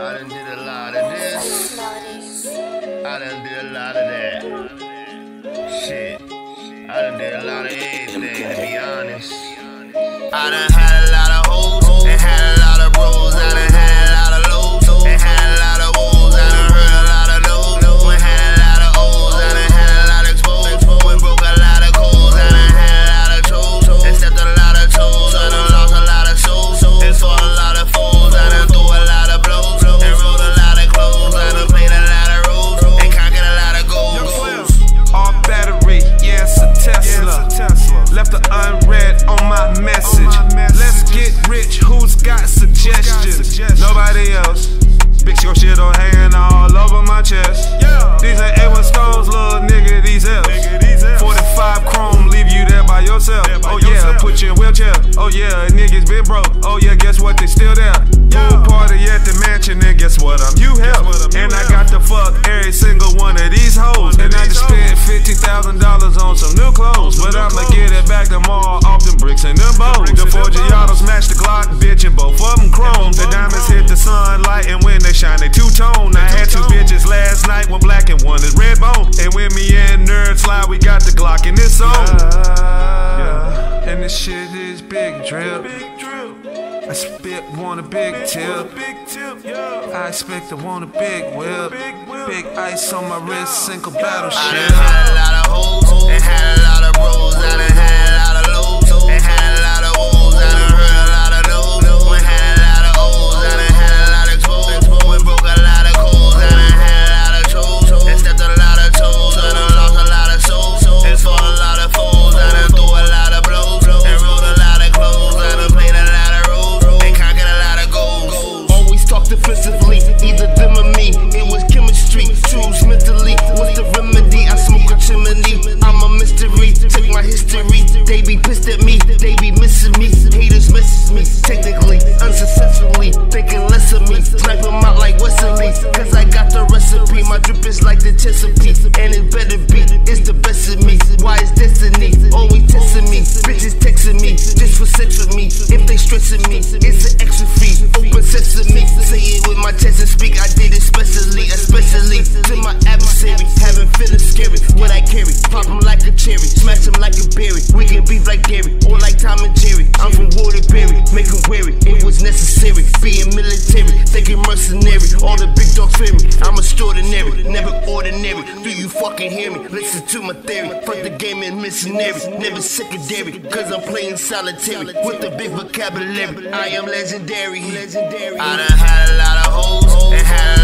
I done did a lot of this. I done did a lot of that. Shit. I done did a lot of everything, to be honest. I done had mansion, and? I'm you help. And I got to fuck every single one of these hoes. And I just spent fifty thousand dollars on some new clothes. But I'ma get it back tomorrow off them bricks and them bones. The four Giottos match the Glock, bitch, and both of them chrome. The diamonds hit the sunlight, and when they shine, they two tone. I had two bitches last night, one black and one is red bone. And when me and Nerd slide, we got the Glock in this song. Yeah. And this shit is big drip. I spit, want a big tip. I expect to want a big whip. Big ice on my wrist, single I battleship. had a lot of hoes and had a lot of bros. Either them or me. It was chemistry, choose mentally. What's the remedy? I smoke a chimney. I'm a mystery. Take my history. They be pissed at me. My chest and speak. I did it specially. Especially to my adversary. Having feelings scary. What I carry. Pop 'em like a cherry. Smash 'em like a berry. We can beef like Gary. Fucking hear me? Listen to my theory. Fuck the game and missionary. Never secondary. Cause I'm playing solitary. With the big vocabulary. I am legendary. I done had a lot of hoes